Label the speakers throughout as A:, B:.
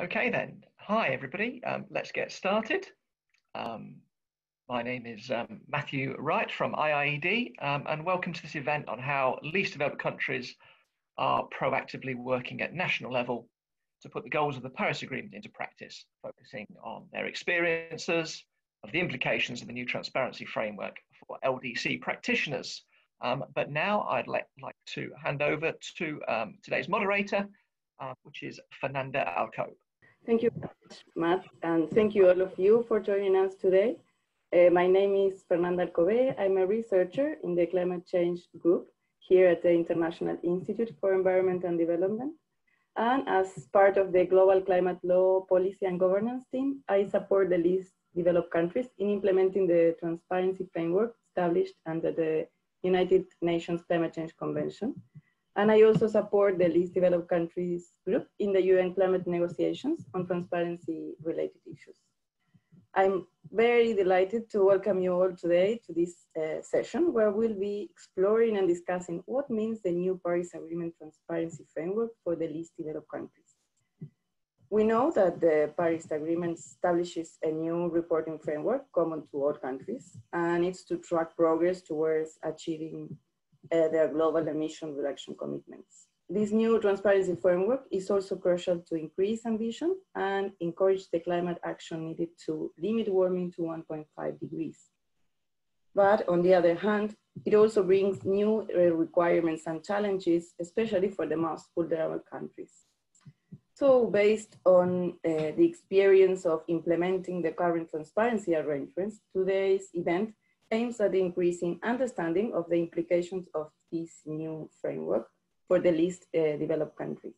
A: Okay then, hi everybody, um, let's get started. Um, my name is um, Matthew Wright from IIED um, and welcome to this event on how least developed countries are proactively working at national level to put the goals of the Paris Agreement into practice, focusing on their experiences of the implications of the new transparency framework for LDC practitioners. Um, but now I'd like, like to hand over to um, today's moderator, uh, which is Fernanda Alcobé.
B: Thank you, Matt, and thank you all of you for joining us today. Uh, my name is Fernanda Alcobé. I'm a researcher in the climate change group here at the International Institute for Environment and Development. And as part of the Global Climate Law Policy and Governance team, I support the least developed countries in implementing the transparency framework established under the United Nations Climate Change Convention and I also support the least developed countries group in the UN climate negotiations on transparency related issues. I'm very delighted to welcome you all today to this uh, session where we'll be exploring and discussing what means the new Paris Agreement transparency framework for the least developed countries. We know that the Paris Agreement establishes a new reporting framework common to all countries, and it's to track progress towards achieving uh, their global emission reduction commitments. This new transparency framework is also crucial to increase ambition and encourage the climate action needed to limit warming to 1.5 degrees. But on the other hand, it also brings new requirements and challenges, especially for the most vulnerable countries. So based on uh, the experience of implementing the current transparency arrangements, today's event aims at increasing understanding of the implications of this new framework for the least uh, developed countries.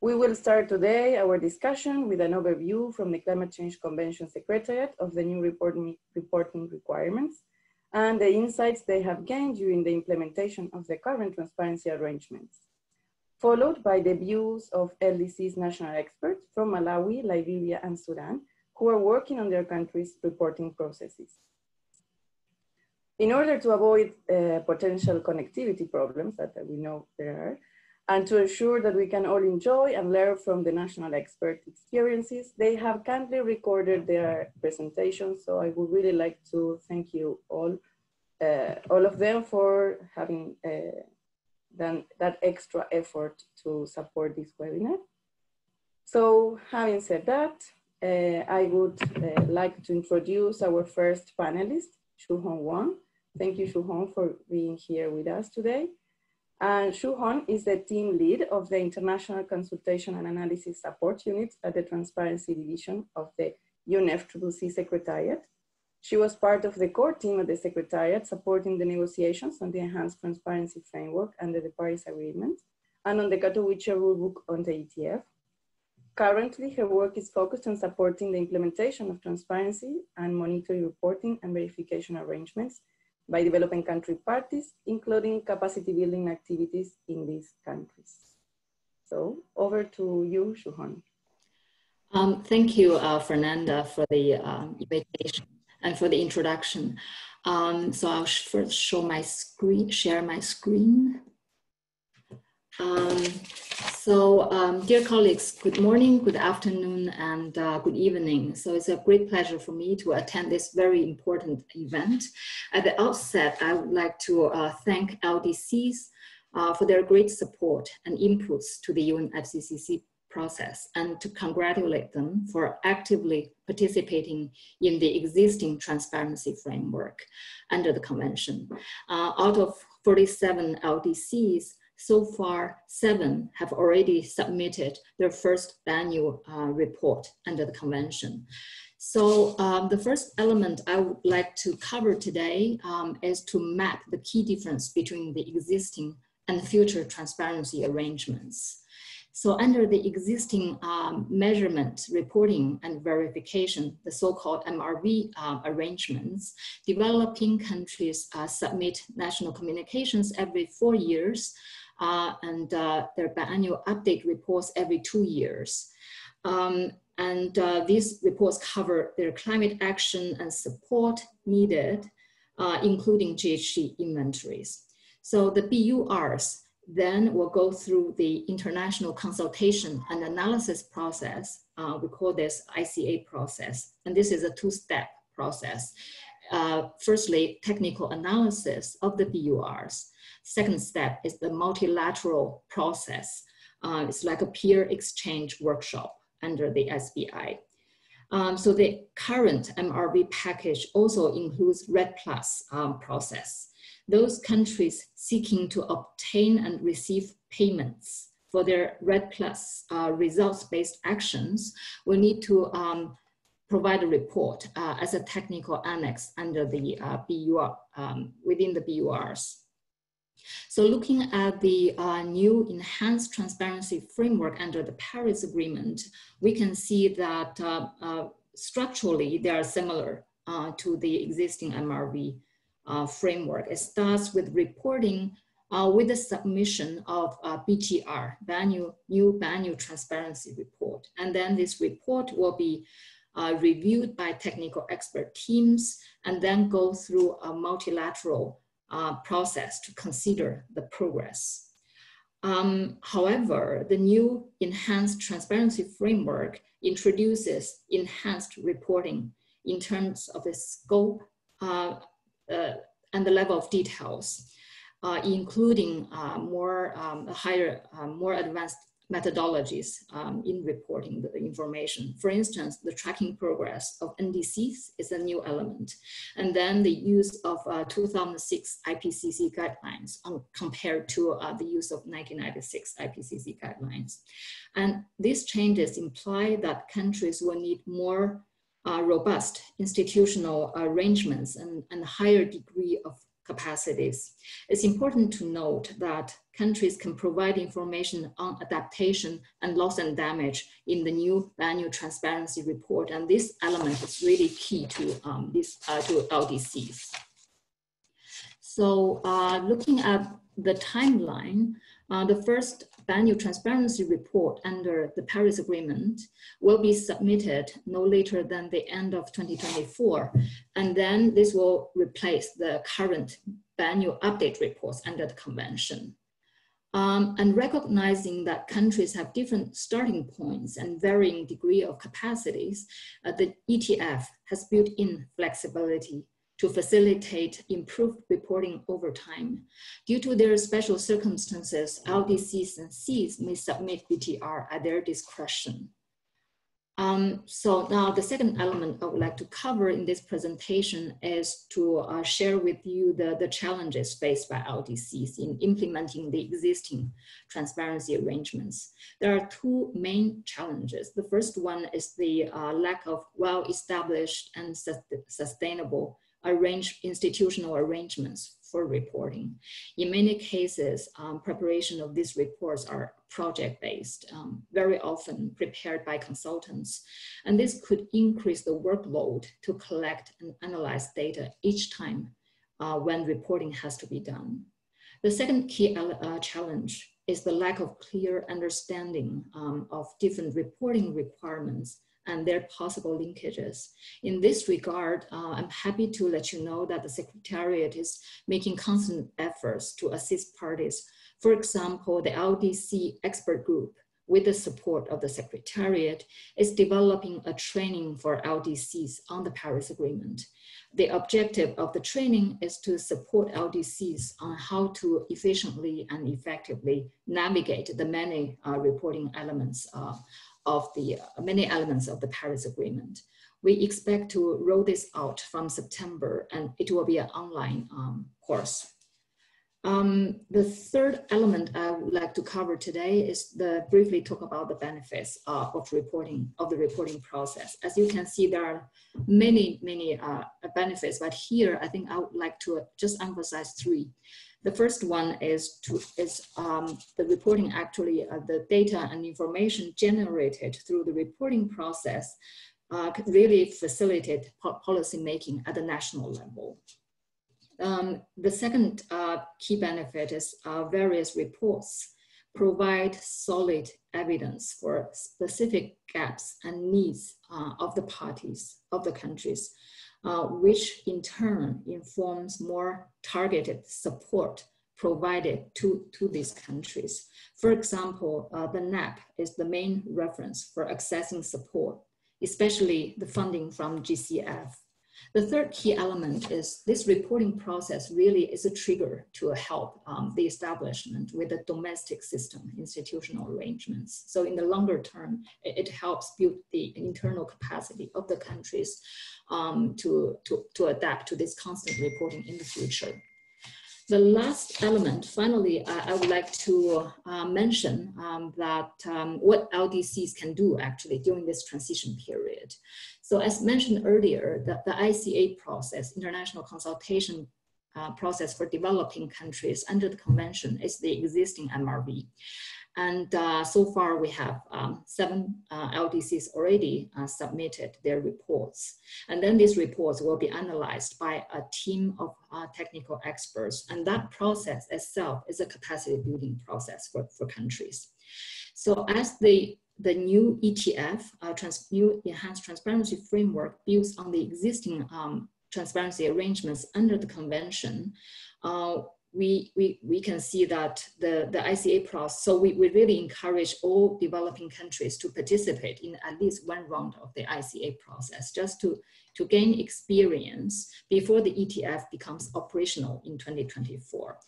B: We will start today our discussion with an overview from the Climate Change Convention Secretariat of the new reporting, reporting requirements and the insights they have gained during the implementation of the current transparency arrangements, followed by the views of LDC's national experts from Malawi, Liberia, and Sudan, who are working on their country's reporting processes. In order to avoid uh, potential connectivity problems that we know there are, and to ensure that we can all enjoy and learn from the national expert experiences, they have kindly recorded their presentations. So I would really like to thank you all, uh, all of them for having uh, done that extra effort to support this webinar. So having said that, uh, I would uh, like to introduce our first panelist, Xuehong Wang. Thank you, Xuehong, for being here with us today. And Xuehong is the team lead of the International Consultation and Analysis Support Unit at the Transparency Division of the UNFCCC Secretariat. She was part of the core team at the Secretariat supporting the negotiations on the Enhanced Transparency Framework under the Paris Agreement and on the Katowice rulebook on the ETF. Currently, her work is focused on supporting the implementation of transparency and monitoring reporting and verification arrangements by developing country parties, including capacity building activities in these countries. So over to you, Xuehong.
C: Um, thank you, uh, Fernanda, for the um, invitation and for the introduction. Um, so I'll first show my screen, share my screen. Um, so, um, dear colleagues, good morning, good afternoon, and uh, good evening. So it's a great pleasure for me to attend this very important event. At the outset, I would like to uh, thank LDCs uh, for their great support and inputs to the UNFCCC process and to congratulate them for actively participating in the existing transparency framework under the convention. Uh, out of 47 LDCs, so far, seven have already submitted their first annual uh, report under the convention. So um, the first element I would like to cover today um, is to map the key difference between the existing and future transparency arrangements. So under the existing um, measurement, reporting, and verification, the so-called MRV uh, arrangements, developing countries uh, submit national communications every four years uh, and uh, their biannual update reports every two years. Um, and uh, these reports cover their climate action and support needed, uh, including GHG inventories. So the BURs then we'll go through the international consultation and analysis process. Uh, we call this ICA process. And this is a two-step process. Uh, firstly, technical analysis of the BURs. Second step is the multilateral process. Uh, it's like a peer exchange workshop under the SBI. Um, so the current MRV package also includes REDD Plus um, process. Those countries seeking to obtain and receive payments for their REDD Plus uh, results-based actions will need to um, provide a report uh, as a technical annex under the uh, BUR, um, within the BURs. So looking at the uh, new enhanced transparency framework under the Paris Agreement, we can see that uh, uh, structurally they are similar uh, to the existing MRV framework. It starts with reporting with the submission of BTR, biennial, new biennial transparency report. And then this report will be reviewed by technical expert teams and then go through a multilateral uh, process to consider the progress. Um, however, the new enhanced transparency framework introduces enhanced reporting in terms of the scope uh, uh, and the level of details, uh, including uh, more um, higher, uh, more advanced methodologies um, in reporting the information. For instance, the tracking progress of NDCs is a new element. And then the use of uh, 2006 IPCC guidelines compared to uh, the use of 1996 IPCC guidelines. And these changes imply that countries will need more uh, robust institutional arrangements and, and higher degree of capacities. It's important to note that countries can provide information on adaptation and loss and damage in the new annual transparency report. And this element is really key to, um, this, uh, to LDCs. So uh, looking at the timeline, uh, the first annual transparency report under the Paris Agreement will be submitted no later than the end of 2024. And then this will replace the current annual update reports under the convention. Um, and recognizing that countries have different starting points and varying degree of capacities, uh, the ETF has built in flexibility to facilitate improved reporting over time. Due to their special circumstances, LDCs and SIDS may submit BTR at their discretion. Um, so now the second element I would like to cover in this presentation is to uh, share with you the, the challenges faced by LDCs in implementing the existing transparency arrangements. There are two main challenges. The first one is the uh, lack of well-established and sustainable arrange institutional arrangements for reporting. In many cases, um, preparation of these reports are project-based, um, very often prepared by consultants. And this could increase the workload to collect and analyze data each time uh, when reporting has to be done. The second key uh, challenge is the lack of clear understanding um, of different reporting requirements and their possible linkages. In this regard, uh, I'm happy to let you know that the Secretariat is making constant efforts to assist parties. For example, the LDC expert group with the support of the Secretariat, is developing a training for LDCs on the Paris Agreement. The objective of the training is to support LDCs on how to efficiently and effectively navigate the many uh, reporting elements uh, of the uh, many elements of the Paris Agreement. We expect to roll this out from September and it will be an online um, course. Um, the third element I would like to cover today is the briefly talk about the benefits uh, of reporting, of the reporting process. As you can see, there are many, many uh, benefits, but here I think I would like to just emphasize three. The first one is to is um, the reporting actually uh, the data and information generated through the reporting process uh, really facilitate po policy making at the national level. Um, the second uh, key benefit is uh, various reports provide solid evidence for specific gaps and needs uh, of the parties, of the countries, uh, which in turn informs more targeted support provided to, to these countries. For example, uh, the NAP is the main reference for accessing support, especially the funding from GCF. The third key element is this reporting process really is a trigger to help um, the establishment with the domestic system, institutional arrangements. So in the longer term, it, helps build the internal capacity of the countries um, to, to, to adapt to this constant reporting in the future. The last element, finally, I, I would like to uh, mention um, that um, what LDCs can do actually during this transition period. So as mentioned earlier, the, the ICA process, international consultation uh, process for developing countries under the convention is the existing MRV. And uh, so far we have um, seven uh, LDCs already uh, submitted their reports. And then these reports will be analyzed by a team of uh, technical experts. And that process itself is a capacity building process for, for countries. So as the, the new ETF, uh, trans, new enhanced transparency framework builds on the existing um, transparency arrangements under the convention, uh, we, we, we can see that the, the ICA process, so we, we really encourage all developing countries to participate in at least one round of the ICA process, just to, to gain experience before the ETF becomes operational in 2024.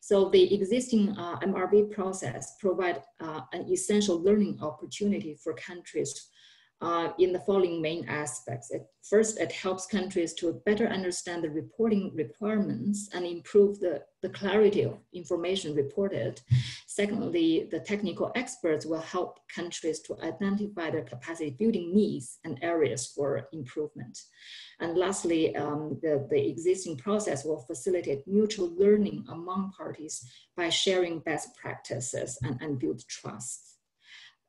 C: So the existing uh, MRV process provide uh, an essential learning opportunity for countries uh, in the following main aspects. It, first, it helps countries to better understand the reporting requirements and improve the, the clarity of information reported. Secondly, the technical experts will help countries to identify their capacity building needs and areas for improvement. And lastly, um, the, the existing process will facilitate mutual learning among parties by sharing best practices and, and build trust.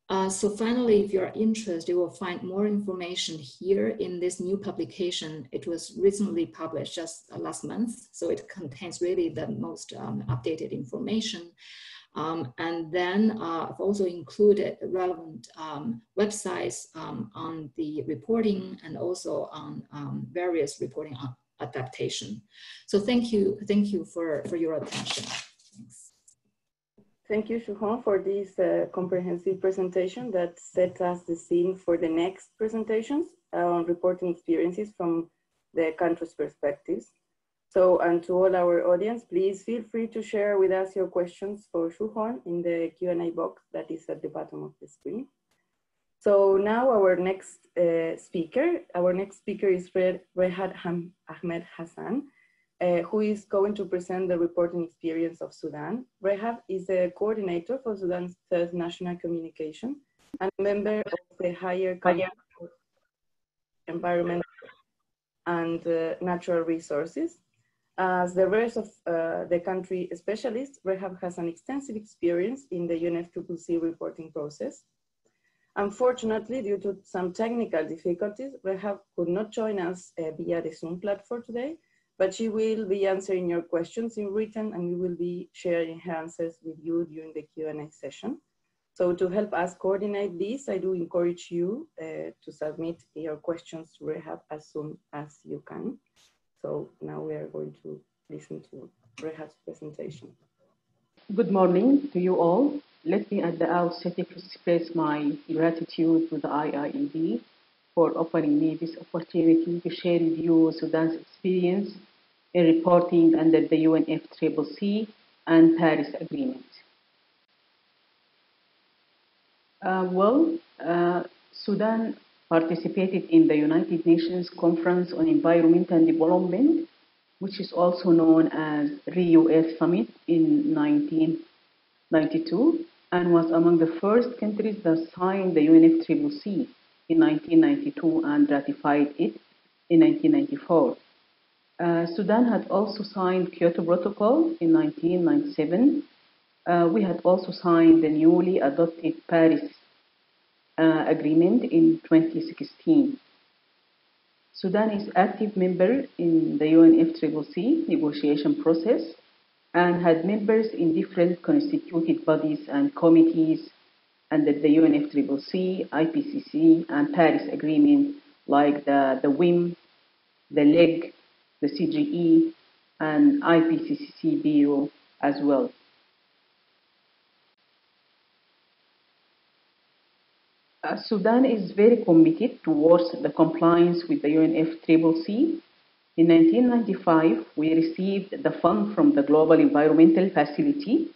C: Uh, so finally, if you're interested, you will find more information here in this new publication. It was recently published just uh, last month, so it contains really the most um, updated information. Um, and then uh, I've also included relevant um, websites um, on the reporting and also on um, various reporting adaptation. So thank you, thank you for, for your attention.
B: Thank you, Xuehong, for this uh, comprehensive presentation that set us the scene for the next presentations on reporting experiences from the country's perspectives. So, and to all our audience, please feel free to share with us your questions for Xuehong in the Q&A box that is at the bottom of the screen. So now our next uh, speaker, our next speaker is Rehab Ahmed Hassan, uh, who is going to present the reporting experience of Sudan. Rehab is a coordinator for Sudan's third national communication and member of the Higher Council for Environment and uh, Natural Resources. As the rest of uh, the country specialists, Rehab has an extensive experience in the UNFCCC reporting process. Unfortunately, due to some technical difficulties, Rehab could not join us uh, via the Zoom platform today, but she will be answering your questions in written and we will be sharing her answers with you during the Q&A session. So to help us coordinate this, I do encourage you uh, to submit your questions to Rehab as soon as you can. So now we are going to listen to Rehab's presentation.
D: Good morning to you all. Let me at the outset express my gratitude to the IIED for offering me this opportunity to share with you Sudan's experience in reporting under the UNFCCC and Paris Agreement. Uh, well, uh, Sudan participated in the United Nations Conference on Environment and Development, which is also known as RIO Summit in 1992, and was among the first countries that signed the UNFCCC in 1992 and ratified it in 1994. Uh, Sudan had also signed Kyoto Protocol in 1997. Uh, we had also signed the newly adopted Paris uh, Agreement in 2016. Sudan is active member in the UNFCCC negotiation process and had members in different constituted bodies and committees under the UNFCCC, IPCC, and Paris Agreement like the, the WIM, the LEG, the CGE, and IPCC Bureau as well. Uh, Sudan is very committed towards the compliance with the UNFCCC. In 1995, we received the fund from the Global Environmental Facility,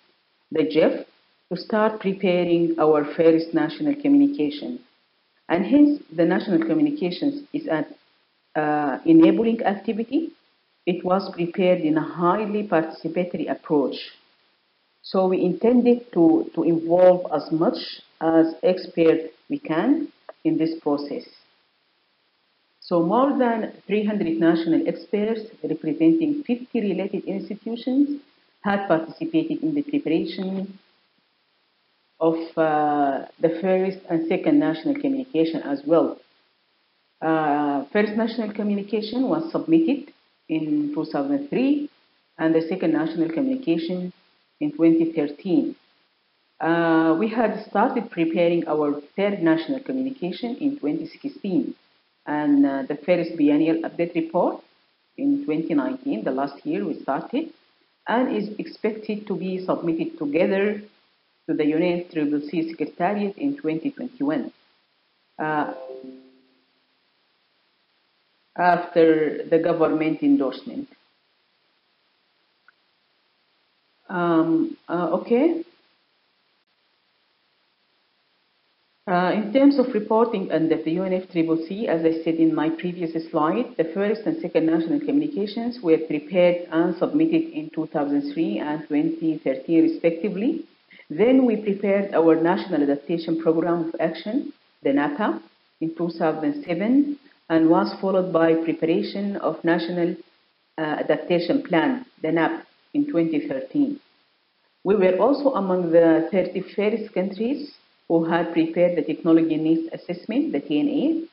D: the GEF, to start preparing our first national communication. And hence, the national communications is an uh, enabling activity. It was prepared in a highly participatory approach. So we intended to, to involve as much as experts we can in this process. So more than 300 national experts representing 50 related institutions had participated in the preparation of uh, the first and second national communication as well. Uh, first national communication was submitted in 2003 and the second national communication in 2013. Uh, we had started preparing our third national communication in 2016 and uh, the first biennial update report in 2019, the last year we started, and is expected to be submitted together to the UNFCCC Secretariat in 2021. Uh, after the government endorsement. Um, uh, okay. Uh, in terms of reporting under the UNFCCC, as I said in my previous slide, the first and second national communications were prepared and submitted in 2003 and 2013 respectively. Then we prepared our National Adaptation Program of Action, the NAPA, in 2007 and was followed by preparation of National uh, Adaptation Plan, the NAP, in 2013. We were also among the 31st countries who had prepared the Technology Needs Assessment, the TNA,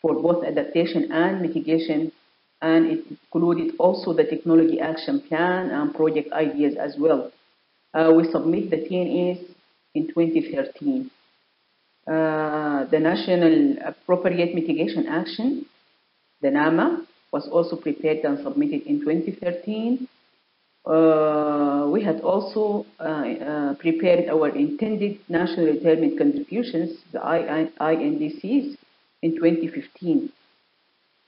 D: for both adaptation and mitigation, and it included also the Technology Action Plan and project ideas as well. Uh, we submit the TNAs in 2013. Uh, the National Appropriate Mitigation Action, the NAMA, was also prepared and submitted in 2013. Uh, we had also uh, uh, prepared our intended nationally determined contributions, the INDCs, in 2015.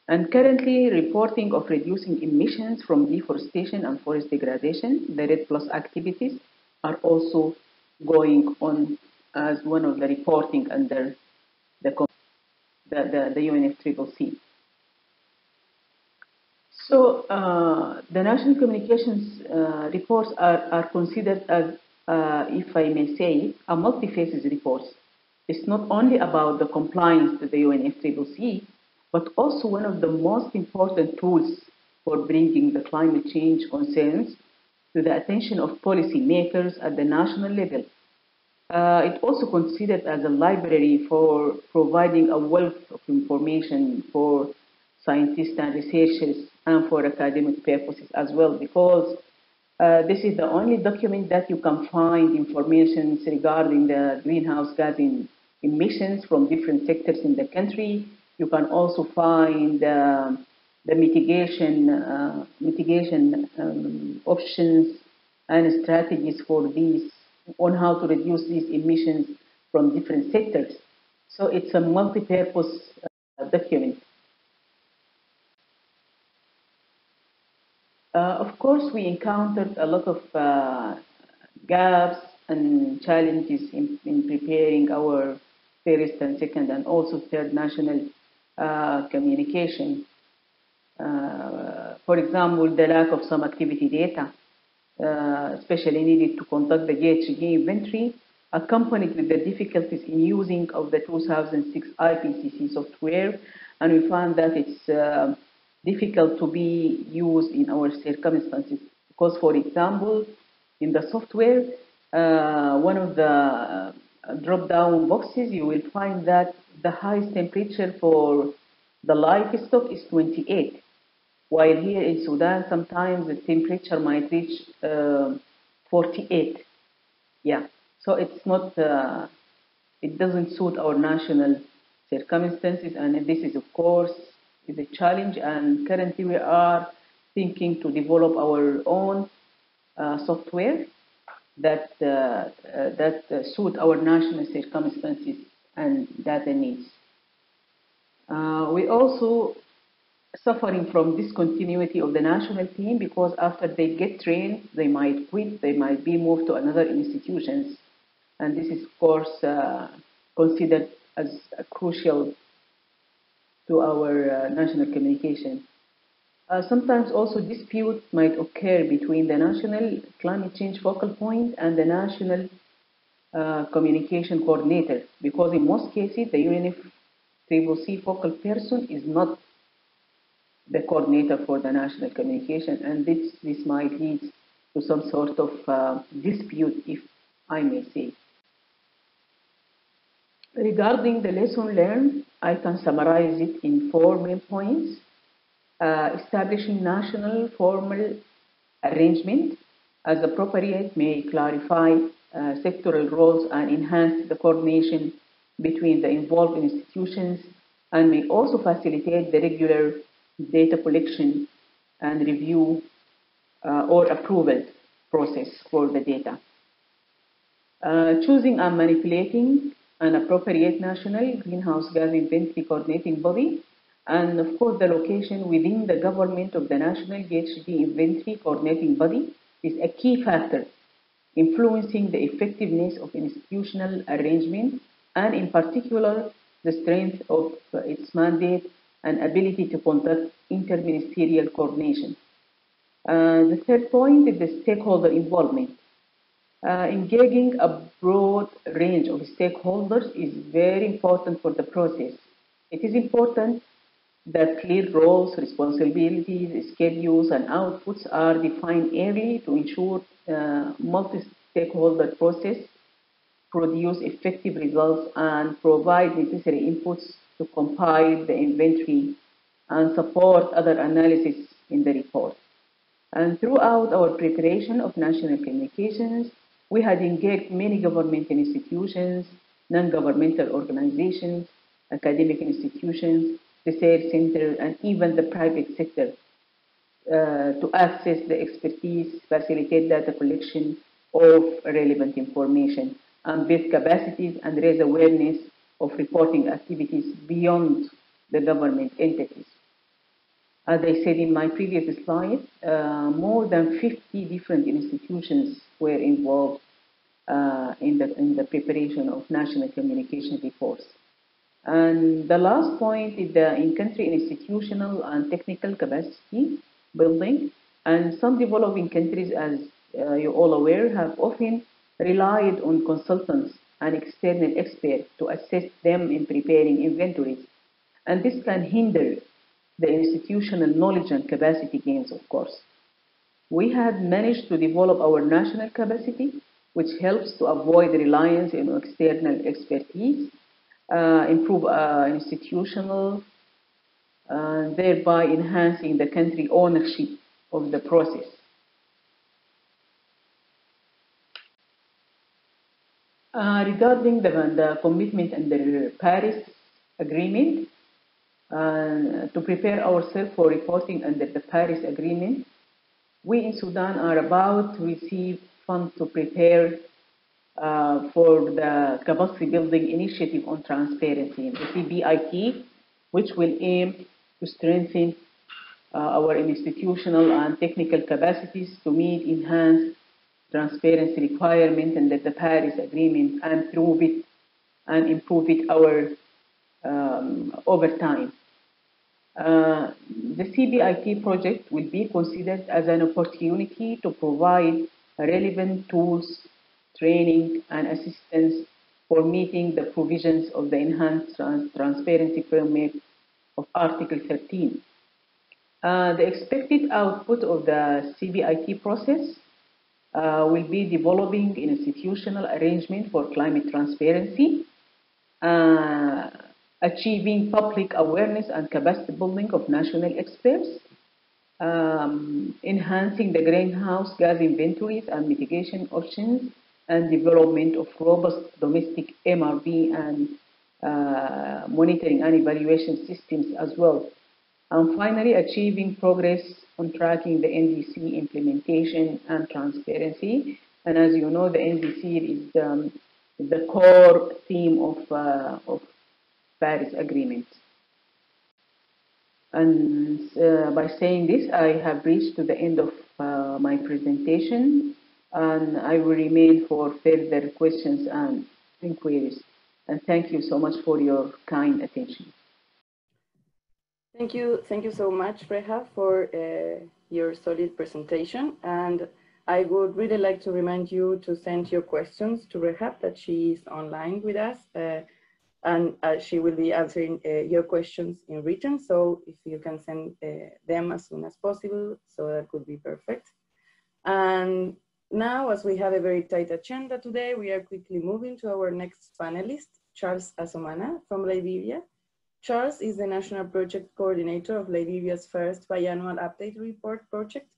D: And currently reporting of reducing emissions from deforestation and forest degradation, the REDD Plus activities, are also going on as one of the reporting under the, the, the, the UNFCCC. So uh, the national communications uh, reports are, are considered as, uh, if I may say, a multi-phases report. It's not only about the compliance to the UNFCCC, but also one of the most important tools for bringing the climate change concerns to the attention of policymakers at the national level. Uh, it also considered as a library for providing a wealth of information for scientists and researchers and for academic purposes as well because uh, this is the only document that you can find information regarding the greenhouse gas emissions from different sectors in the country. You can also find uh, the mitigation uh, mitigation um, options and strategies for these on how to reduce these emissions from different sectors. So it's a multi-purpose uh, document. Uh, of course, we encountered a lot of uh, gaps and challenges in, in, preparing our first and second and also third national uh, communication. Uh, for example, the lack of some activity data, uh, especially needed to conduct the GHG inventory, accompanied with the difficulties in using of the 2006 IPCC software, and we found that it's uh, difficult to be used in our circumstances. Because, for example, in the software, uh, one of the uh, drop-down boxes, you will find that the highest temperature for the livestock is 28, while here in Sudan, sometimes the temperature might reach uh, 48. Yeah, so it's not, uh, it doesn't suit our national circumstances, and this is, of course, is a challenge and currently we are thinking to develop our own uh, software that, uh, uh, that suit our national circumstances and data needs. we also suffering from discontinuity of the national team because after they get trained, they might quit, they might be moved to another institutions. And this is, of course, uh, considered as crucial to our uh, national communication. Uh, sometimes also disputes might occur between the national climate change focal point and the national uh, communication coordinator because in most cases the UNFCCC focal person is not the coordinator for the national communication and this, this might lead to some sort of uh, dispute if I may say. Regarding the lesson learned, I can summarize it in four main points. Uh, establishing national formal arrangement as appropriate may clarify uh, sectoral roles and enhance the coordination between the involved institutions and may also facilitate the regular data collection and review uh, or approval process for the data. Uh, choosing and manipulating an appropriate national greenhouse gas inventory coordinating body, and of course the location within the government of the national GHG inventory coordinating body is a key factor influencing the effectiveness of institutional arrangement and in particular the strength of its mandate and ability to conduct interministerial coordination. Uh, the third point is the stakeholder involvement. Uh, engaging a broad range of stakeholders is very important for the process. It is important that clear roles, responsibilities, schedules, and outputs are defined early to ensure uh, multi-stakeholder process produce effective results and provide necessary inputs to compile the inventory and support other analysis in the report. And throughout our preparation of national communications, we had engaged many government institutions, non-governmental organizations, academic institutions, research centers, and even the private sector uh, to access the expertise, facilitate data collection of relevant information, and build capacities and raise awareness of reporting activities beyond the government entities. As I said in my previous slide, uh, more than 50 different institutions were involved uh, in, the, in the preparation of national communication reports. And the last point is the in-country institutional and technical capacity building. And some developing countries, as uh, you're all aware, have often relied on consultants and external experts to assist them in preparing inventories. And this can hinder the institutional knowledge and capacity gains, of course. We had managed to develop our national capacity, which helps to avoid reliance on external expertise, uh, improve uh, institutional, uh, thereby enhancing the country ownership of the process. Uh, regarding the, the commitment under the Paris Agreement, uh, to prepare ourselves for reporting under the Paris Agreement, we in Sudan are about to receive funds to prepare uh, for the capacity building initiative on transparency, the CBIT, which will aim to strengthen uh, our institutional and technical capacities to meet enhanced transparency requirement and that the Paris Agreement and it and improve it our um, over time. Uh, the CBIT project will be considered as an opportunity to provide relevant tools, training, and assistance for meeting the provisions of the Enhanced Trans Transparency Framework of Article 13. Uh, the expected output of the CBIT process uh, will be developing an institutional arrangement for climate transparency, uh, achieving public awareness and capacity building of national experts, um, enhancing the greenhouse gas inventories and mitigation options, and development of robust domestic MRV and uh, monitoring and evaluation systems as well. And finally, achieving progress on tracking the NDC implementation and transparency. And as you know, the NDC is um, the core theme of, uh, of Paris Agreement. And uh, by saying this, I have reached to the end of uh, my presentation, and I will remain for further questions and inquiries. And thank you so much for your kind attention.
B: Thank you, thank you so much, Reha, for uh, your solid presentation. And I would really like to remind you to send your questions to Rehab, that she is online with us. Uh, and uh, she will be answering uh, your questions in written. So if you can send uh, them as soon as possible, so that could be perfect. And now, as we have a very tight agenda today, we are quickly moving to our next panelist, Charles Asumana from Liberia. Charles is the National Project Coordinator of Liberia's first biannual update report project.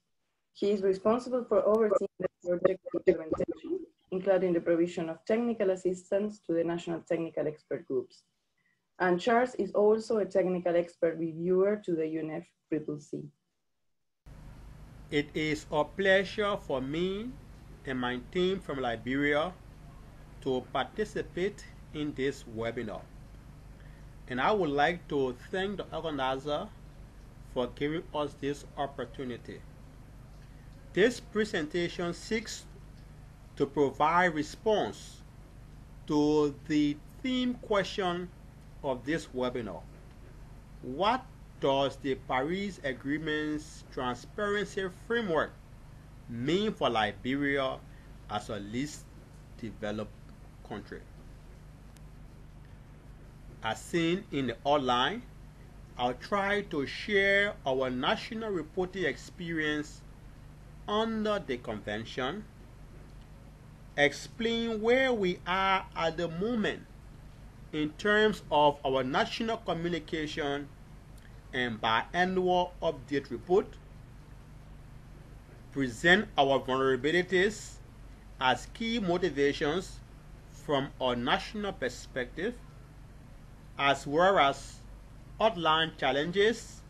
B: He is responsible for overseeing the project implementation, including the provision of technical assistance to the national technical expert groups. And Charles is also a technical expert reviewer to the UNFCCC.
E: It is a pleasure for me and my team from Liberia to participate in this webinar. And I would like to thank the organizer for giving us this opportunity. This presentation seeks to provide response to the theme question of this webinar. What does the Paris Agreement's transparency framework mean for Liberia as a least developed country? As seen in the outline, I'll try to share our national reporting experience under the convention, explain where we are at the moment in terms of our national communication and biannual update report, present our vulnerabilities as key motivations from our national perspective, as well as outline challenges,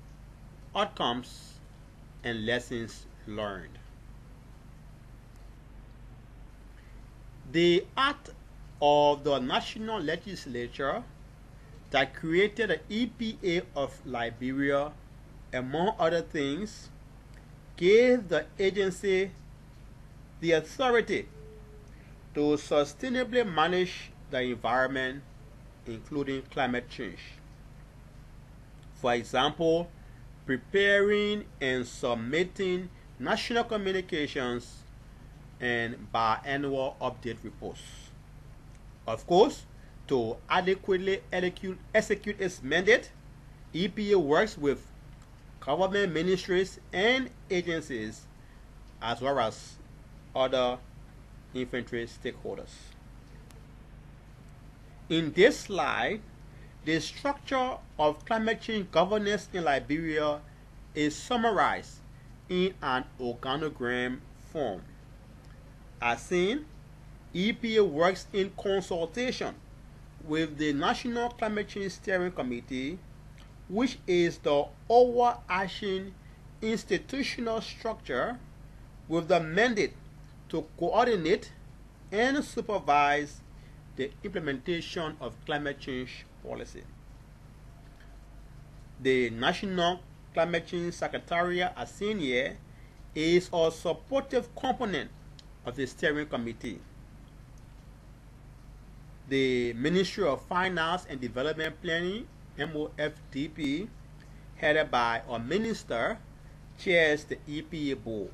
E: outcomes, and lessons learned. The act of the national legislature that created the EPA of Liberia, among other things, gave the agency the authority to sustainably manage the environment, including climate change. For example, preparing and submitting national communications and biannual update reports. Of course, to adequately execute its mandate, EPA works with government ministries and agencies as well as other infantry stakeholders. In this slide, the structure of climate change governance in Liberia is summarized in an organogram form. As seen, EPA works in consultation with the National Climate Change Steering Committee, which is the overarching institutional structure with the mandate to coordinate and supervise the implementation of climate change policy. The National Climate Change Secretariat, as seen here, is a supportive component of the steering committee. The Ministry of Finance and Development Planning, MOFDP, headed by a minister, chairs the EPA board.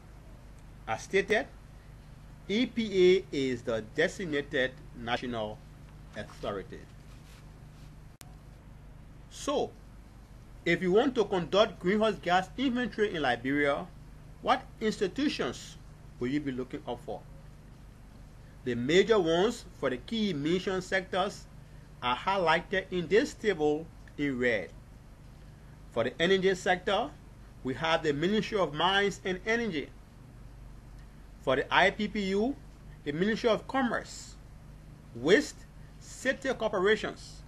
E: As stated, EPA is the designated national authority. So, if you want to conduct greenhouse gas inventory in Liberia, what institutions will you be looking up for? The major ones for the key emission sectors are highlighted in this table in red. For the energy sector, we have the Ministry of Mines and Energy. For the IPPU, the Ministry of Commerce, Waste, City Corporations,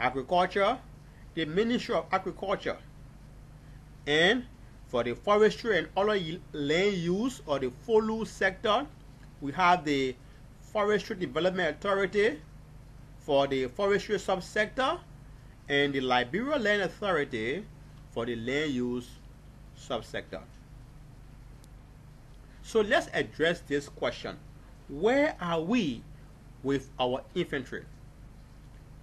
E: Agriculture, the Ministry of Agriculture, And for the forestry and other land use or the FOLU sector, we have the Forestry Development Authority for the forestry subsector and the Liberia Land Authority for the land use subsector. So let's address this question. Where are we with our inventory?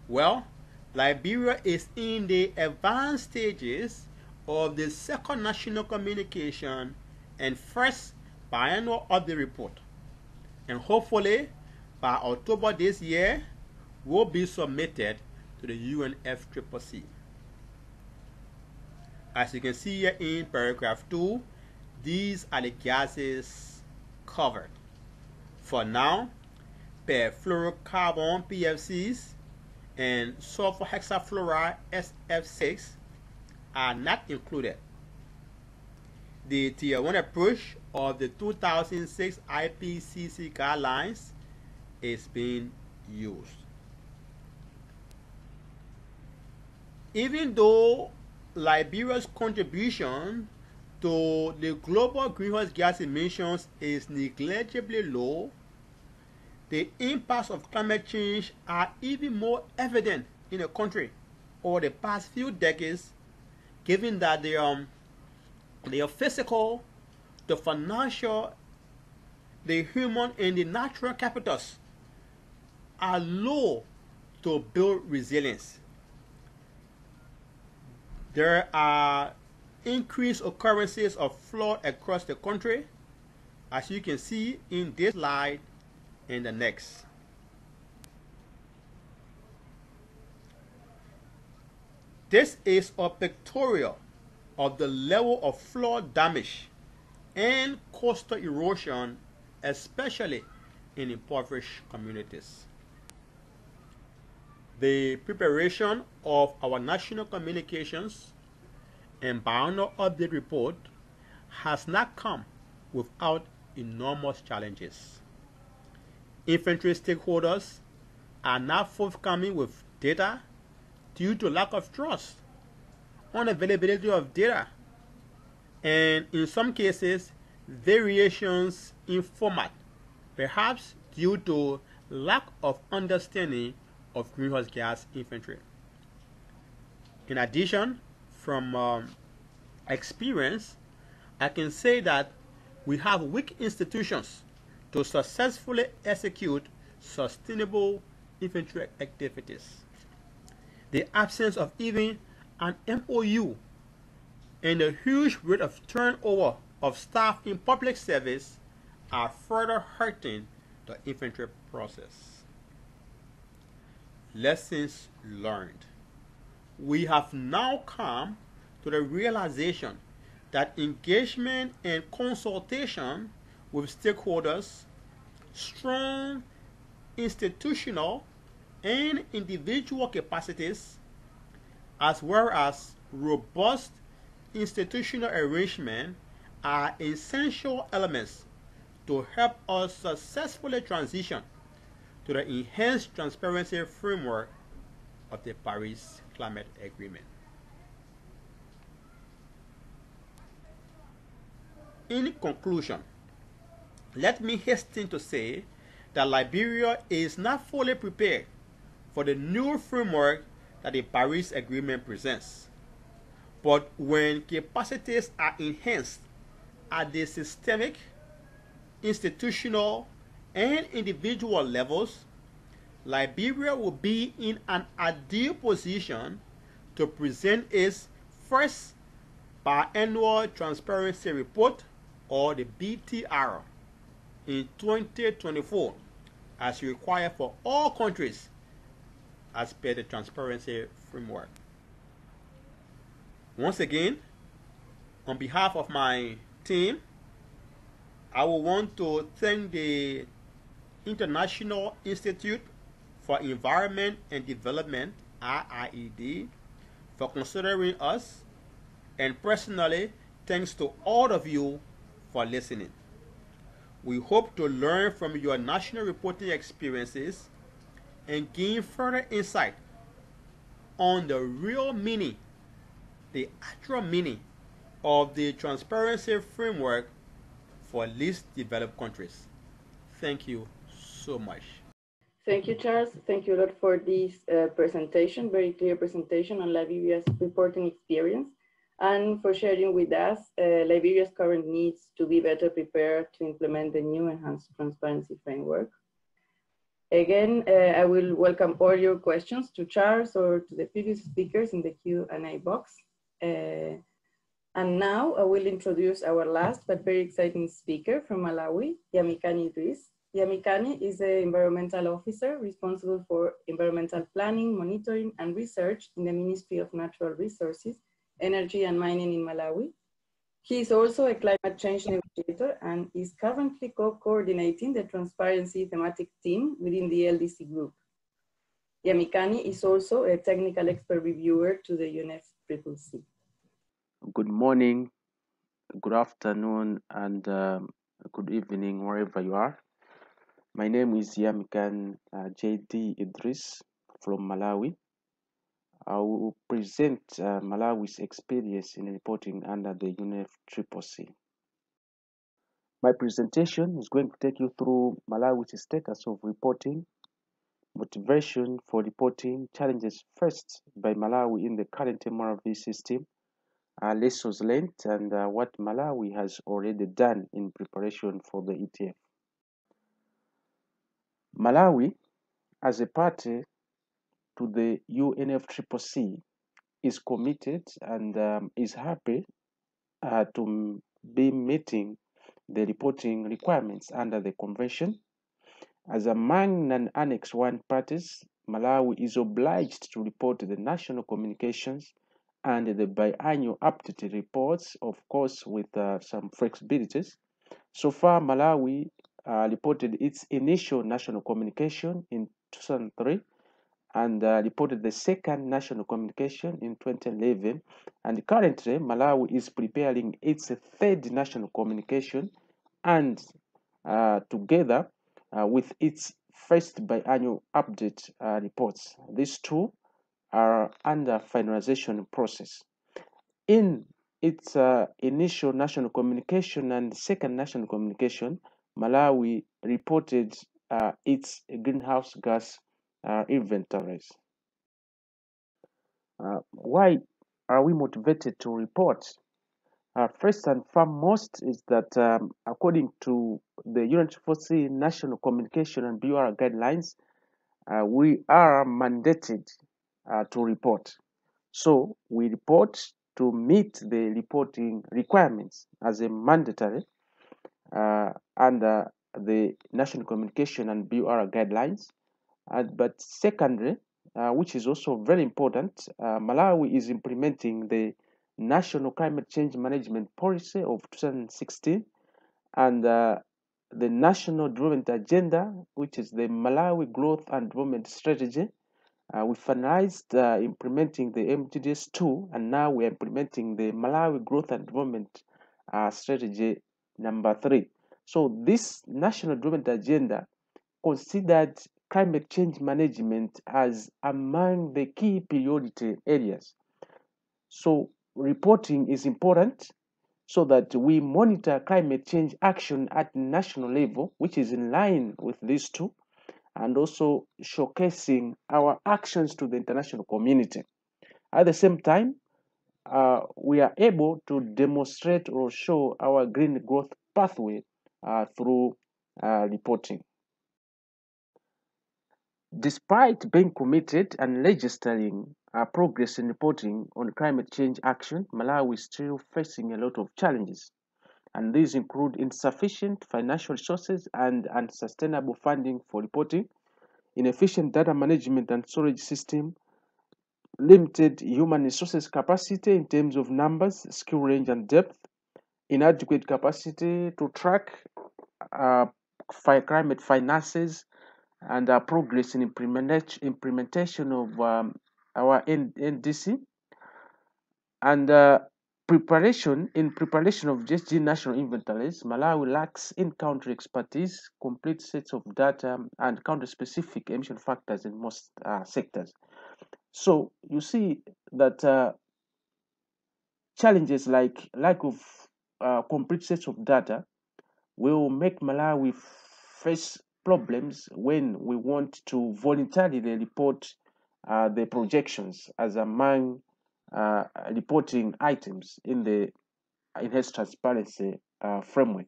E: Well, Liberia is in the advanced stages of the second national communication and first biennial update report. And hopefully, by October this year, will be submitted to the UNFCCC. As you can see here in paragraph 2, these are the gases covered. For now, perfluorocarbon PFCs and sulfur hexafluoride SF6 are not included. The Tier 1 approach of the 2006 IPCC guidelines is being used. Even though Liberia's contribution to the global greenhouse gas emissions is negligibly low, the impacts of climate change are even more evident in the country over the past few decades, given that the, um, the physical, the financial, the human, and the natural capitals are low to build resilience. There are increased occurrences of flood across the country, as you can see in this slide and the next. This is a pictorial of the level of flood damage and coastal erosion, especially in impoverished communities. The preparation of our national communications and biennial update report has not come without enormous challenges. Inventory stakeholders are not forthcoming with data due to lack of trust, unavailability of data, and in some cases, variations in format, perhaps due to lack of understanding of greenhouse gas inventory. In addition, from um, experience, I can say that we have weak institutions to successfully execute sustainable inventory activities. The absence of even an MOU and the huge rate of turnover of staff in public service are further hurting the inventory process. Lessons learned. We have now come to the realization that engagement and consultation with stakeholders, strong institutional and individual capacities, as well as robust institutional arrangement are essential elements to help us successfully transition to the enhanced transparency framework of the Paris Climate Agreement. In conclusion, let me hasten to say that Liberia is not fully prepared for the new framework that the Paris Agreement presents. But when capacities are enhanced at the systemic, institutional, and individual levels, Liberia will be in an ideal position to present its first biennial transparency report or the BTR in 2024 as required for all countries as per the transparency framework. Once again, on behalf of my team, I will want to thank the International Institute for Environment and Development, IIED, for considering us, and personally, thanks to all of you for listening. We hope to learn from your national reporting experiences and gain further insight on the real meaning, the actual meaning, of the transparency framework for least developed countries. Thank you so much.
B: Thank you, Charles. Thank you a lot for this uh, presentation, very clear presentation on Liberia's reporting experience and for sharing with us uh, Liberia's current needs to be better prepared to implement the new enhanced transparency framework. Again, uh, I will welcome all your questions to Charles or to the previous speakers in the Q&A box. Uh, and now I will introduce our last but very exciting speaker from Malawi, Yamikani Idriss. Yamikani is the environmental officer responsible for environmental planning, monitoring, and research in the Ministry of Natural Resources, Energy and Mining in Malawi. He is also a climate change negotiator and is currently co-coordinating the transparency thematic team within the LDC group. Yamikani is also a technical expert reviewer to the UNFCCC.
F: Good morning, good afternoon, and um, good evening, wherever you are. My name is Yamikan uh, JD Idriss from Malawi. I will present uh, Malawi's experience in reporting under the UNFCCC. My presentation is going to take you through Malawi's status of reporting, motivation for reporting, challenges faced by Malawi in the current MRV system, uh, lessons learned, and uh, what Malawi has already done in preparation for the ETF. Malawi, as a party to the UNFCCC, is committed and um, is happy uh, to be meeting the reporting requirements under the convention. As among non-Annex 1 parties, Malawi is obliged to report the national communications and the biennial updated reports, of course, with uh, some flexibilities. So far, Malawi uh, reported its initial national communication in 2003 and uh, reported the second national communication in 2011. And currently, Malawi is preparing its third national communication and uh, together uh, with its first biennial update uh, reports. These two are under finalization process. In its uh, initial national communication and second national communication, Malawi reported uh, its greenhouse gas inventories. Uh, why are we motivated to report? Uh, first and foremost is that um, according to the UNFCCC National Communication and BUR guidelines, uh, we are mandated uh, to report. So we report to meet the reporting requirements as a mandatory uh, under the National Communication and BUR guidelines. Uh, but secondly, uh, which is also very important, uh, Malawi is implementing the National Climate Change Management Policy of 2016 and uh, the National Development Agenda, which is the Malawi Growth and Development Strategy. Uh, we finalized uh, implementing the MGDS 2 and now we're implementing the Malawi Growth and Development Strategy number 3. So this National Development Agenda considered climate change management as among the key priority areas. So reporting is important so that we monitor climate change action at national level, which is in line with these two, and also showcasing our actions to the international community. At the same time, uh, we are able to demonstrate or show our green growth pathway uh, through uh, reporting. Despite being committed and registering uh, progress in reporting on climate change action, Malawi is still facing a lot of challenges. And these include insufficient financial resources and unsustainable funding for reporting, inefficient data management and storage system, limited human resources capacity in terms of numbers, skill range, and depth, inadequate capacity to track uh, climate finances, and our progress in implementation of um, our NDC and uh, preparation in preparation of GSG national inventories, Malawi lacks in-country expertise, complete sets of data, and country-specific emission factors in most uh, sectors. So you see that uh, challenges like lack of uh, complete sets of data will make Malawi face problems when we want to voluntarily report uh, the projections as among uh, reporting items in the enhanced transparency uh, framework.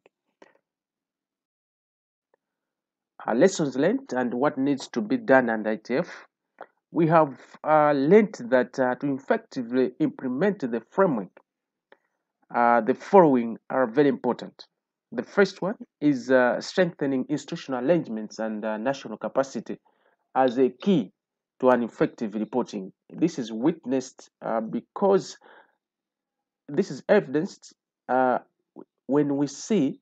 F: Uh, lessons learned and what needs to be done under IETF. We have uh, learned that uh, to effectively implement the framework, the following are very important. The first one is uh, strengthening institutional arrangements and uh, national capacity as a key to an effective reporting. This is witnessed because this is evidenced when we see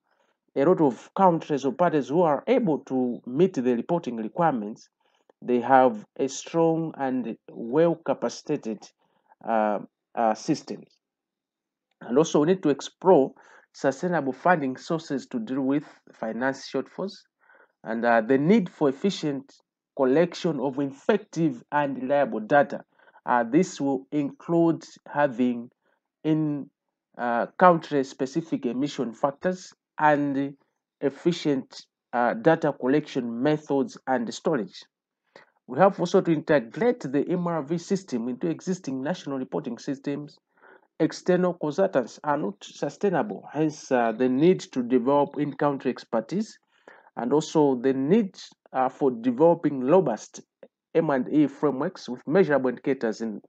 F: a lot of countries or parties who are able to meet the reporting requirements, they have a strong and well capacitated uh, uh, systems. And also, we need to explore sustainable funding sources to deal with finance shortfalls and uh, the need for efficient collection of effective and reliable data. Uh, this will include having in uh, country specific emission factors and efficient uh, data collection methods and storage. We have also to integrate the MRV system into existing national reporting systems. External consultants are not sustainable, hence uh, the need to develop in-country expertise and also the need uh, for developing robust M&E frameworks with measurable indicators in,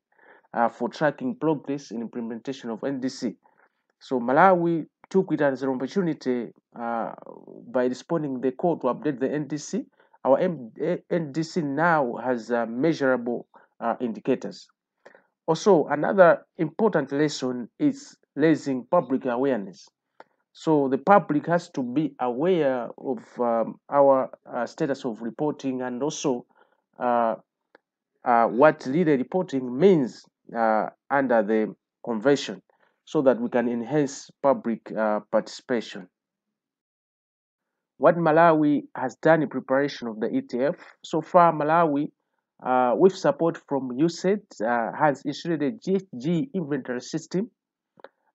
F: uh, for tracking progress in implementation of NDC. So Malawi took it as an opportunity uh, by responding the call to update the NDC. Our M NDC now has uh, measurable uh, indicators. Also, another important lesson is raising public awareness. So the public has to be aware of um, our uh, status of reporting and also uh, uh, what leader reporting means under the convention so that we can enhance public uh, participation. What Malawi has done in preparation of the ETF, so far Malawi, uh, with support from USAID, uh, has issued a GHG inventory system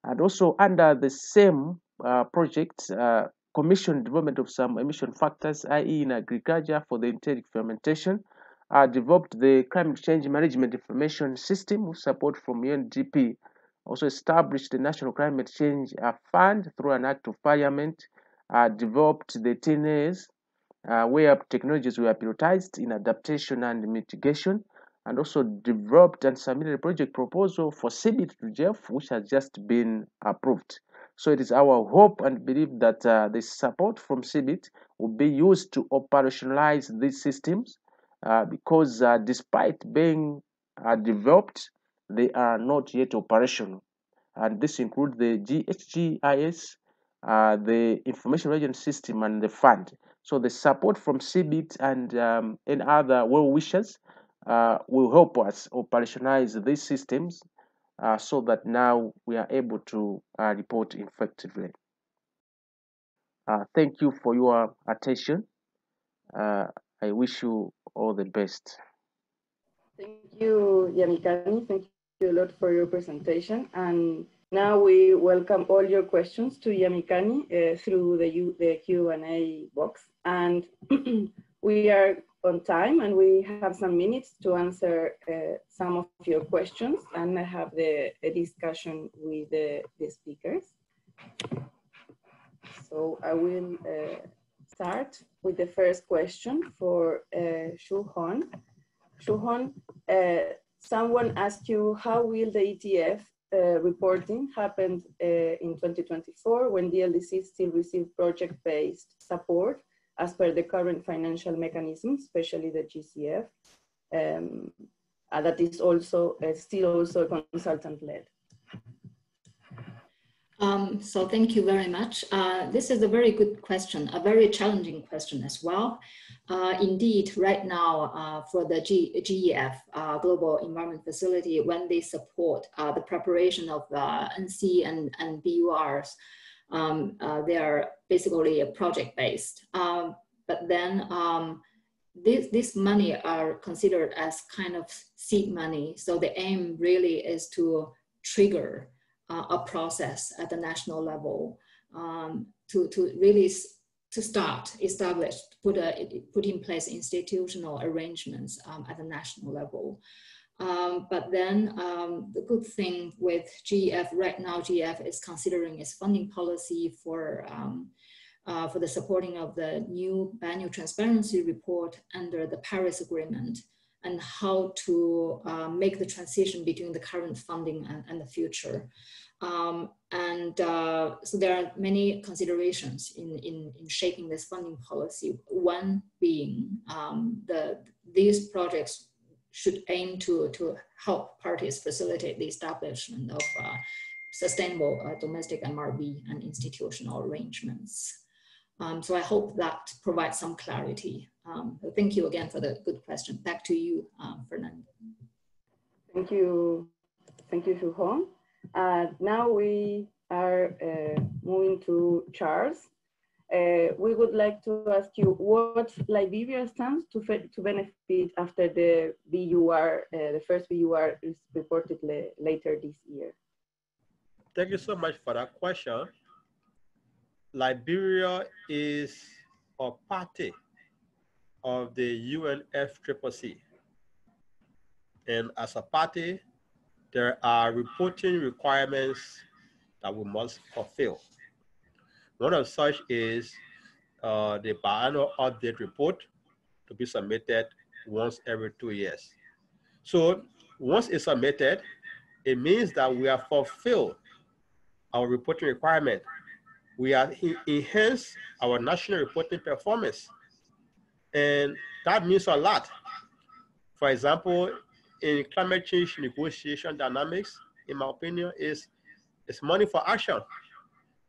F: and also under the same uh, project, uh, commissioned development of some emission factors, i.e. in agriculture for the enteric fermentation, uh, developed the climate change management information system with support from UNDP also established the National Climate Change uh, Fund through an act of parliament, uh, developed the TNAs, uh, where technologies were prioritized in adaptation and mitigation, and also developed and submitted a project proposal for CBIT to GEF, which has just been approved. So it is our hope and belief that uh, the support from CBIT will be used to operationalize these systems uh, because uh, despite being uh, developed, they are not yet operational. And this includes the GHGIS, uh, the Information Management System, and the fund. So the support from CBIT and um, and other well wishers uh, will help us operationalize these systems uh, so that now we are able to uh, report effectively. Uh, thank you for your attention. Uh, I wish you all the best.
B: Thank you, Yamikani. Thank you a lot for your presentation. And now we welcome all your questions to Yamikani uh, through the, the Q&A box. And we are on time and we have some minutes to answer uh, some of your questions and have the discussion with the, the speakers. So I will uh, start with the first question for uh, Xuehong. Shu Hon, uh, someone asked you how will the IETF uh, reporting happened uh, in 2024 when DLDC still received project-based support as per the current financial mechanism, especially the GCF, um, uh, that is also uh, still also consultant-led.
C: Um, so thank you very much. Uh, this is a very good question, a very challenging question as well. Uh, indeed, right now uh, for the G GEF, uh, Global Environment Facility, when they support uh, the preparation of uh, NC and, and BURs, um, they are basically project-based. Um, but then um, this, this money are considered as kind of seed money. So the aim really is to trigger uh, a process at the national level um, to, to really to start establish, put, a, put in place institutional arrangements um, at the national level. Um, but then um, the good thing with GEF right now, GEF is considering its funding policy for um, uh, for the supporting of the new annual transparency report under the Paris Agreement and how to uh, make the transition between the current funding and, and the future. Um, and uh, so there are many considerations in, in, in, shaping this funding policy. One being um, the, these projects should aim to, to help parties facilitate the establishment of uh, sustainable uh, domestic MRV and institutional arrangements. Um, so I hope that provides some clarity. Um, so thank you again for the good question. Back to you, um, Fernanda.
B: Thank you. Thank you, Xuehong. Uh, now we are uh, moving to Charles. Uh, we would like to ask you what Liberia stands to, to benefit after the BUR, uh, the first BUR is reported later this year.
E: Thank you so much for that question. Liberia is a party of the UNFCCC. And as a party, there are reporting requirements that we must fulfill. One of such is uh, the biennial update report to be submitted once every two years. So once it's submitted, it means that we have fulfilled our reporting requirement we have enhanced our national reporting performance. And that means a lot. For example, in climate change negotiation dynamics, in my opinion, is is money for action.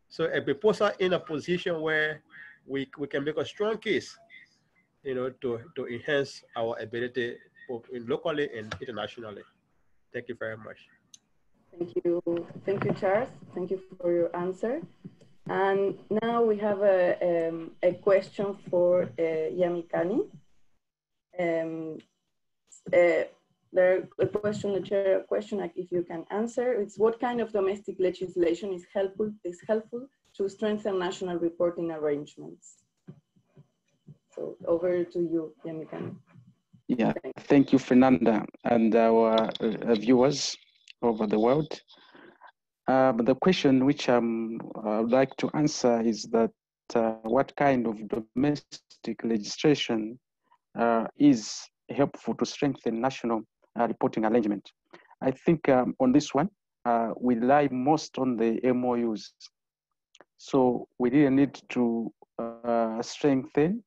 E: So a proposal in a position where we, we can make a strong case, you know, to, to enhance our ability both locally and internationally. Thank you very much.
B: Thank you. Thank you, Charles. Thank you for your answer. And now we have a, um, a question for uh, Yamikani. Um, uh, there a question, the chair a question, if you can answer, it's what kind of domestic legislation is helpful is helpful to strengthen national reporting arrangements? So over to you, Yamikani.
G: Yeah, thank you, Fernanda, and our uh, viewers over the world. But the question which um, I would like to answer is that uh, what kind of domestic legislation uh, is helpful to strengthen national uh, reporting arrangement? I think um, on this one, uh, we rely most on the MOUs. So we really need to uh, strengthen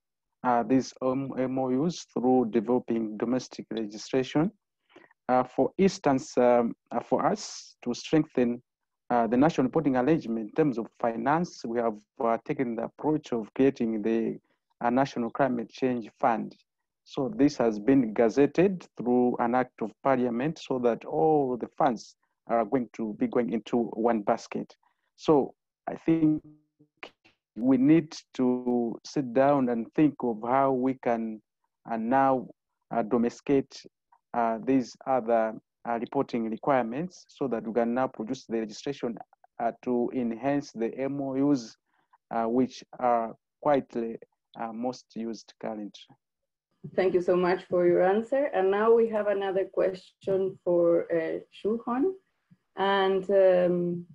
G: these MOUs through developing domestic legislation. for instance, um, for us to strengthen uh, the national reporting arrangement in terms of finance, we have uh, taken the approach of creating the uh, National Climate Change Fund. So this has been gazetted through an act of parliament so that all the funds are going to be going into one basket. So I think we need to sit down and think of how we can uh, now uh, domesticate uh, these other uh, reporting requirements so that we can now produce the registration uh, to enhance the MOUs, uh, which are quite uh, most used currently.
B: Thank you so much for your answer. And now we have another question for uh, Xuehong. And um,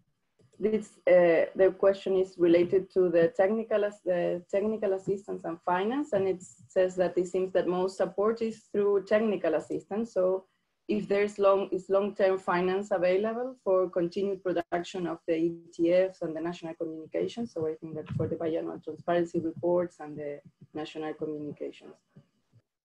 B: this, uh, the question is related to the technical, the technical assistance and finance. And it says that it seems that most support is through technical assistance. So if there's long is long-term finance available for continued production of the ETFs and the national communications. So I think that for the biennial transparency reports and the national communications.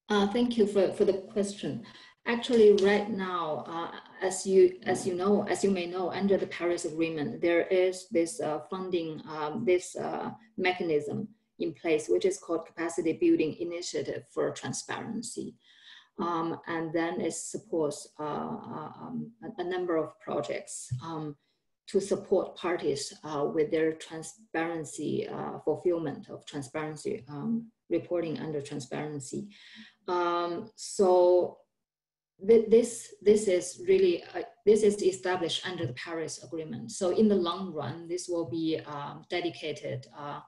C: Uh, thank you for, for the question. Actually, right now, uh, as you as you know, as you may know, under the Paris Agreement, there is this uh, funding, um, this uh, mechanism in place, which is called Capacity Building Initiative for Transparency. Um, and then it supports uh, uh, um, a, number of projects um, to support parties uh, with their transparency uh, fulfillment of transparency um, reporting under transparency. Um, so th this this is really uh, this is established under the Paris Agreement. So in the long run, this will be um, dedicated uh,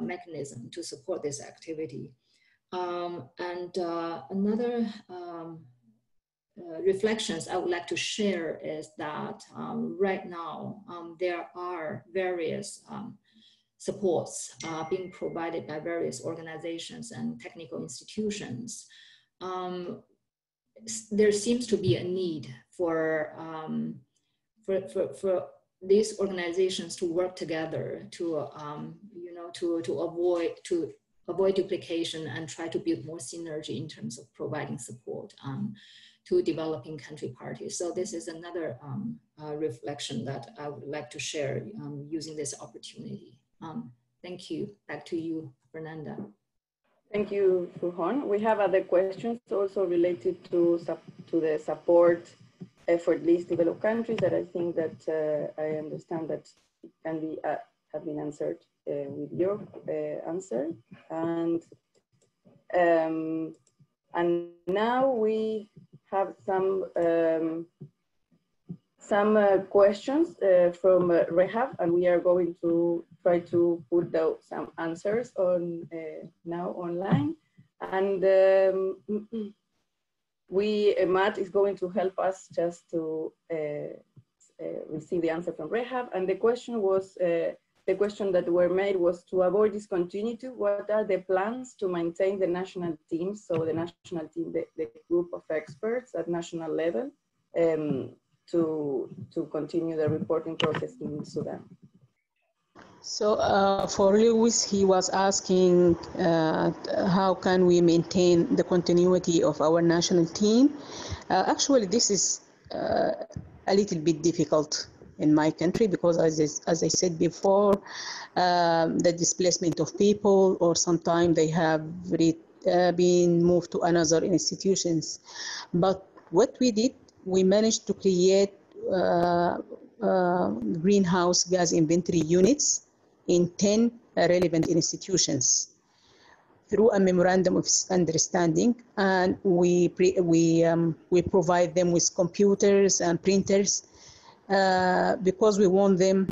C: mechanism to support this activity. Um, and uh, another um, uh, reflections I would like to share is that um, right now um, there are various um, supports uh, being provided by various organizations and technical institutions. Um, there seems to be a need for, for, for, for, these organizations to work together to, you know, to, to avoid, to avoid duplication and try to build more synergy in terms of providing support to developing country parties. So this is another um, uh, reflection that I would like to share um, using this opportunity. Um, thank you. Back to you, Fernanda.
B: Thank you, Xuehong. We have other questions also related to, to the support for least developed countries that I think that uh, I understand that can be uh, have been answered with your uh, answer. And um, and now we have some um, some uh, questions uh, from uh, Rehab, and we are going to try to put those, some answers on uh, now online. And um, we, uh, Matt is going to help us just to uh, receive the answer from Rehab. And the question was, the question that were made was to avoid discontinuity, what are the plans to maintain the national team? So the national team, the, the group of experts at national level um, to, to continue the reporting process in Sudan.
H: So uh, for Lewis, he was asking uh, how can we maintain the continuity of our national team? Uh, actually, this is uh, a little bit difficult in my country because as, as I said before, um, the displacement of people or sometimes they have uh, been moved to another institutions. But what we did, we managed to create uh, uh, greenhouse gas inventory units in 10 relevant institutions through a memorandum of understanding and we we um, we provide them with computers and printers uh, because we want them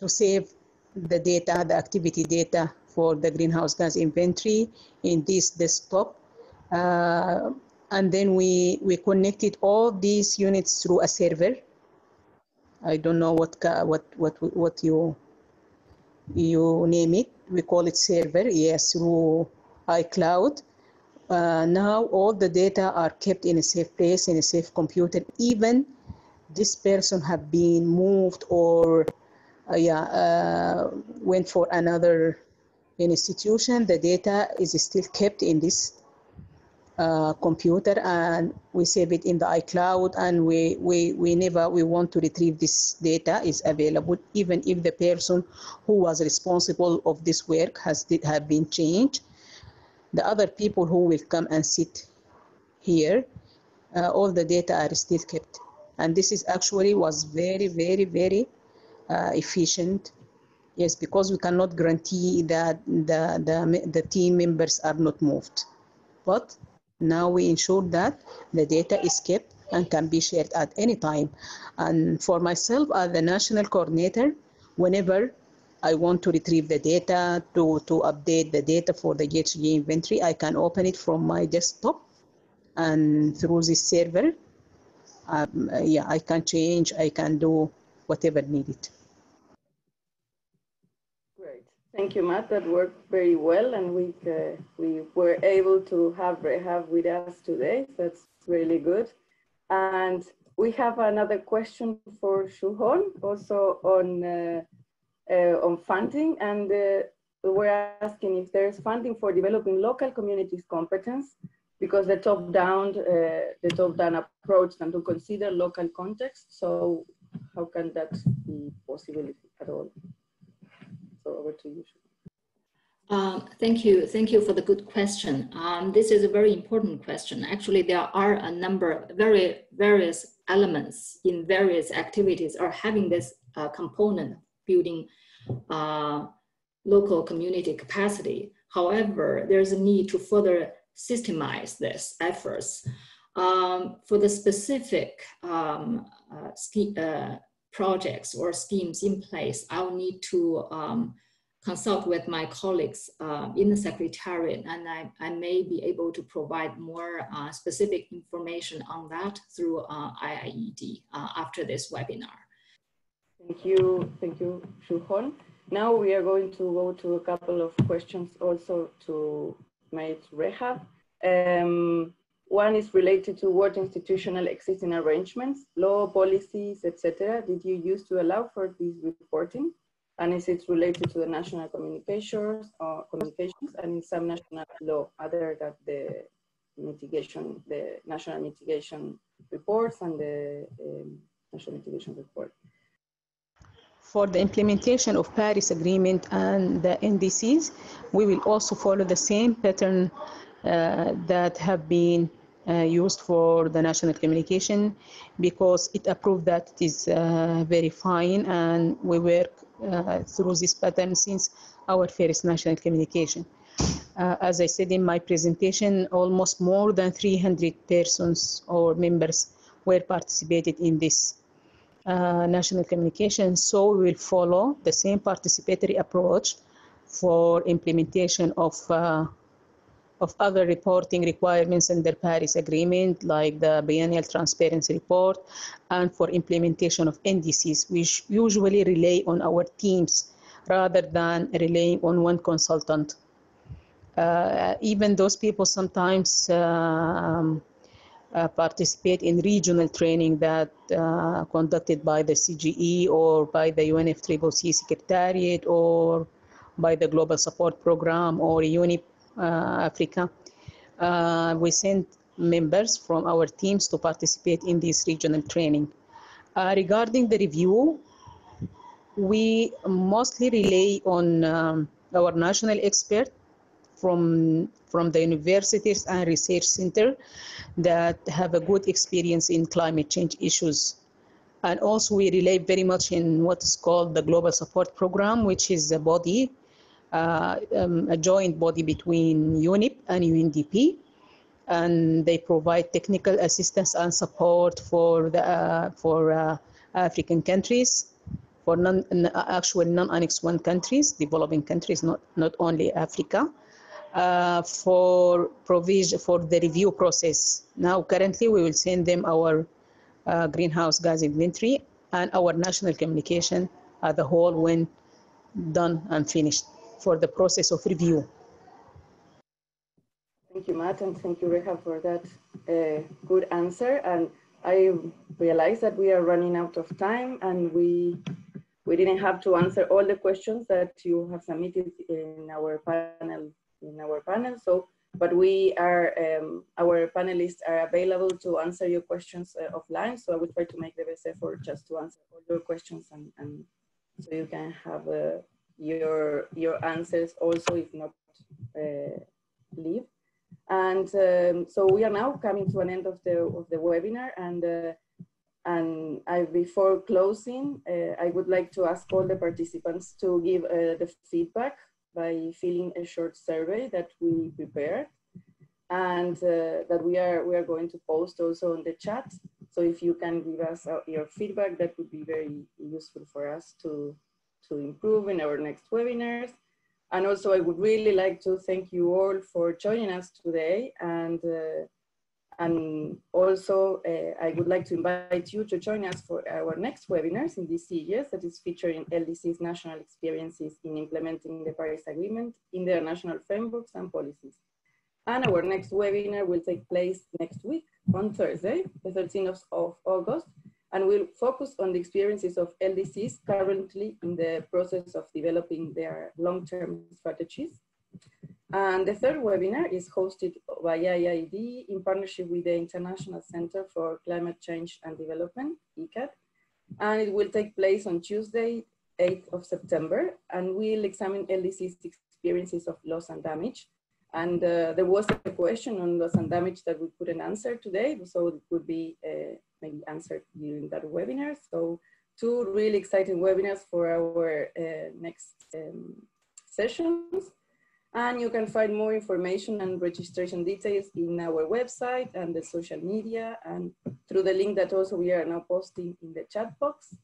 H: to save the data, the activity data for the greenhouse gas inventory in this desktop. Uh, and then we, we connected all these units through a server. I don't know what, what, what, what you, you name it. We call it server, yes, through iCloud. Uh, now all the data are kept in a safe place, in a safe computer, even this person have been moved or uh, yeah, uh, went for another institution, the data is still kept in this uh, computer and we save it in the iCloud and we, we, we never, we want to retrieve this data is available even if the person who was responsible of this work has have been changed. The other people who will come and sit here, uh, all the data are still kept and this is actually was very very very uh, efficient. Yes because we cannot guarantee that the, the, the team members are not moved. But now we ensure that the data is kept and can be shared at any time. And for myself as the national coordinator whenever I want to retrieve the data to, to update the data for the GHG inventory, I can open it from my desktop and through this server um, yeah, I can change, I can do whatever needed.
B: Great, thank you, Matt. That worked very well, and we uh, we were able to have Rehab with us today. That's really good. And we have another question for Xuehong, also on uh, uh, on funding, and uh, we're asking if there's funding for developing local communities' competence because the top-down uh, the top-down approach than to consider local context. So how can that be possible at all? So over to you.
C: Um, thank you. Thank you for the good question. Um, this is a very important question. Actually, there are a number of very various elements in various activities are having this uh, component building uh, local community capacity. However, there's a need to further systemize this efforts. Um, for the specific um, uh, uh, projects or schemes in place, I'll need to um, consult with my colleagues uh, in the Secretariat and I, I, may be able to provide more uh, specific information on that through uh, IIED uh, after this webinar.
B: Thank you, thank you, Xuehong. Now we are going to go to a couple of questions also to Mate Rehab. Um, one is related to what institutional existing arrangements, law, policies, etc. did you use to allow for this reporting? And is it related to the national communications or communications and in some national law other than the mitigation, the national mitigation reports and the um, national mitigation report?
H: For the implementation of Paris Agreement and the NDCs, we will also follow the same pattern uh, that have been uh, used for the national communication because it approved that it is uh, very fine and we work uh, through this pattern since our first national communication. Uh, as I said in my presentation, almost more than 300 persons or members were participated in this uh, national communication. So we will follow the same participatory approach for implementation of uh, of other reporting requirements under Paris Agreement, like the biennial transparency report, and for implementation of NDCs, which usually rely on our teams rather than relying on one consultant. Uh, even those people sometimes um, uh, participate in regional training that uh, conducted by the CGE or by the UNFCCC Secretariat or by the Global Support Program or UNEP uh, Africa. Uh, we sent members from our teams to participate in this regional training. Regarding the review, we mostly rely on um, our national expert from from the universities and research center that have a good experience in climate change issues. And also we rely very much in what is called the Global Support Program, which is a body uh, um, a joint body between UNEP and UNDP, and they provide technical assistance and support for the uh, for uh, African countries, for non actual non-Annex One countries, developing countries, not not only Africa. Uh, for provision for the review process. Now, currently, we will send them our uh, greenhouse gas inventory and our national communication as a whole when done and finished for the process of review.
B: Thank you, Matt, and thank you, Reha, for that uh, good answer. And I realize that we are running out of time and we we didn't have to answer all the questions that you have submitted in our panel in our panel. So, but we are um, our panelists are available to answer your questions uh, offline. So I will try to make the best effort just to answer all your questions and, and so you can have a your your answers also if not uh, leave. And um, so we are now coming to an end of the of the webinar and uh, and I, before closing, uh, I would like to ask all the participants to give uh, the feedback by filling a short survey that we prepared and uh, that we are we are going to post also on the chat. So if you can give us uh, your feedback, that would be very useful for us to to improve in our next webinars. And also I would really like to thank you all for joining us today. And, uh, and also uh, I would like to invite you to join us for our next webinars in this series that is featuring LDC's national experiences in implementing the Paris Agreement in their national frameworks and policies. And our next webinar will take place next week on Thursday, the 13th of, August, and we'll focus on the experiences of LDCs currently in the process of developing their long-term strategies. And the third webinar is hosted by IIED in partnership with the International Center for Climate Change and Development, ICCAD. And it will take place on Tuesday, 8th of September, and we'll examine LDC's experiences of loss and damage. And uh, there was a question on loss and damage that we couldn't answer today, so it would be uh, maybe answered during that webinar. So two really exciting webinars for our uh, next um, sessions. And you can find more information and registration details in our website and the social media and through the link that also we are now posting in the chat box.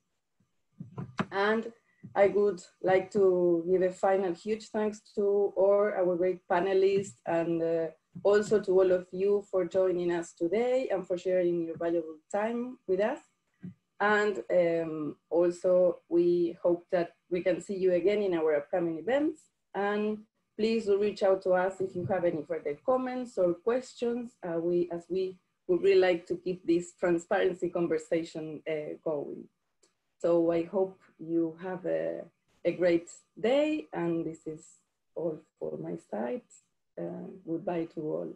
B: And I would like to give a final huge thanks to all our great panelists and uh, also to all of you for joining us today and for sharing your valuable time with us. And um, also we hope that we can see you again in our upcoming events. And please reach out to us if you have any further comments or questions. Uh, we, as we would really like to keep this transparency conversation uh, going. So I hope you have a, a great day and this is all for my side. Uh, goodbye to all.